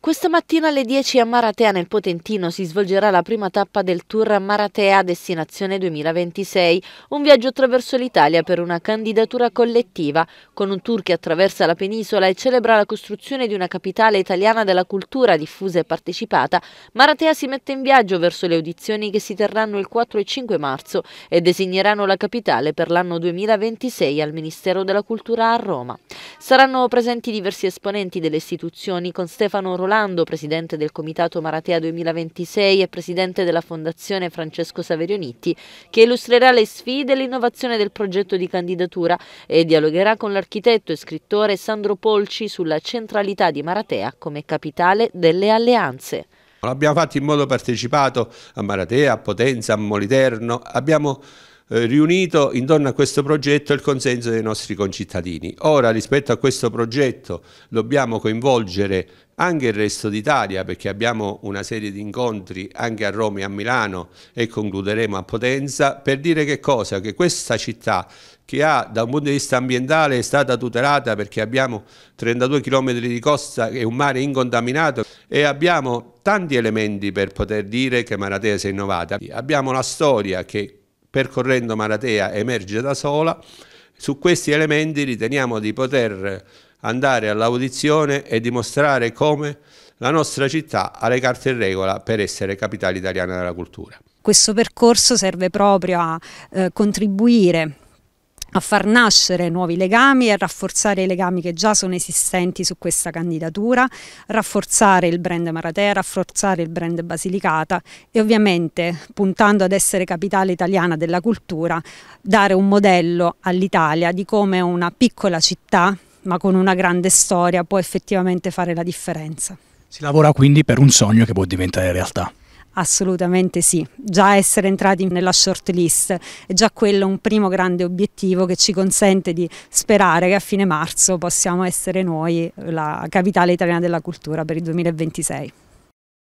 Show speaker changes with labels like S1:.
S1: Questa mattina alle 10 a Maratea nel Potentino si svolgerà la prima tappa del tour Maratea Destinazione 2026, un viaggio attraverso l'Italia per una candidatura collettiva, con un tour che attraversa la penisola e celebra la costruzione di una capitale italiana della cultura diffusa e partecipata. Maratea si mette in viaggio verso le audizioni che si terranno il 4 e 5 marzo e designeranno la capitale per l'anno 2026 al Ministero della Cultura a Roma. Saranno presenti diversi esponenti delle istituzioni con Stefano Rolando Rolando, presidente del Comitato Maratea 2026 e presidente della Fondazione Francesco Saverionitti, che illustrerà le sfide e l'innovazione del progetto di candidatura e dialogherà con l'architetto e scrittore Sandro Polci sulla centralità di Maratea come capitale delle alleanze.
S2: L'abbiamo fatto in modo partecipato a Maratea, a Potenza, a Moliterno, abbiamo eh, riunito intorno a questo progetto il consenso dei nostri concittadini. Ora rispetto a questo progetto dobbiamo coinvolgere anche il resto d'Italia perché abbiamo una serie di incontri anche a Roma e a Milano e concluderemo a Potenza per dire che cosa? Che questa città che ha da un punto di vista ambientale è stata tutelata perché abbiamo 32 km di costa e un mare incontaminato e abbiamo tanti elementi per poter dire che Maratea si è innovata. Abbiamo la storia che percorrendo Maratea emerge da sola, su questi elementi riteniamo di poter andare all'audizione e dimostrare come la nostra città ha le carte in regola per essere capitale italiana della cultura.
S3: Questo percorso serve proprio a eh, contribuire a far nascere nuovi legami e a rafforzare i legami che già sono esistenti su questa candidatura, rafforzare il brand Maratea, rafforzare il brand Basilicata e ovviamente puntando ad essere capitale italiana della cultura, dare un modello all'Italia di come una piccola città ma con una grande storia può effettivamente fare la differenza.
S4: Si lavora quindi per un sogno che può diventare realtà.
S3: Assolutamente sì, già essere entrati nella short list è già quello un primo grande obiettivo che ci consente di sperare che a fine marzo possiamo essere noi la capitale italiana della cultura per il 2026.